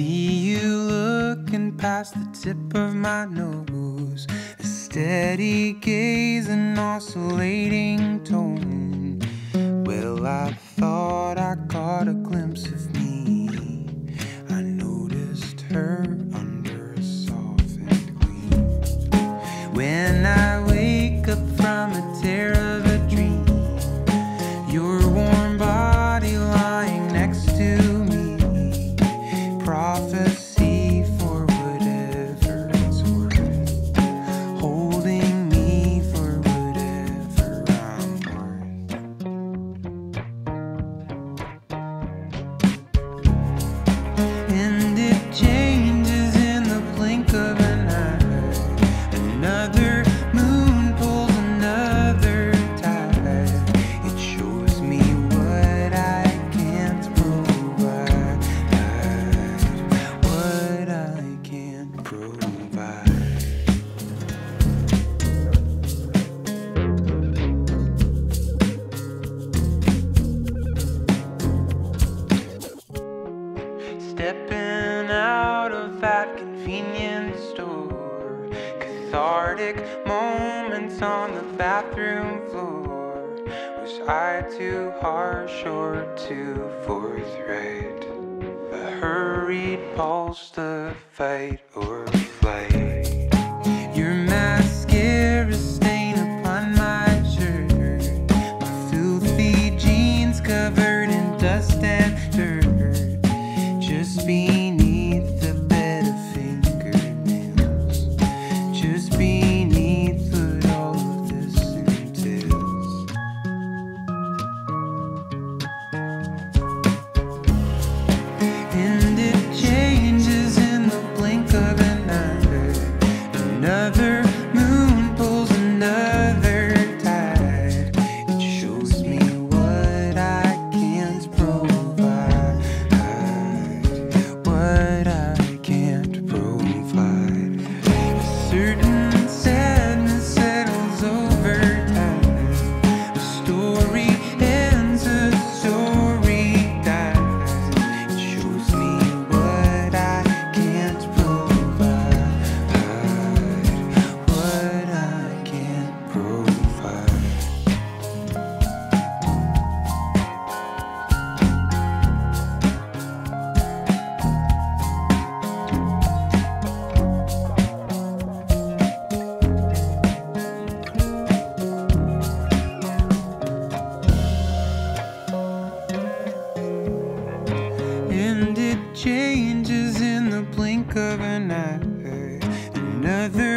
see you looking past the tip of my nose. A steady gaze, and oscillating tone. Well, I thought I caught a glimpse of me. I noticed her out of that convenience store. Cathartic moments on the bathroom floor. Was I too harsh or too forthright? A hurried pulse to fight or flight. Your mascara stain upon my shirt. My filthy jeans covered in dust and dirt just beneath the bed of fingernails, just beneath all of. And it changes in the blink of an eye, another. another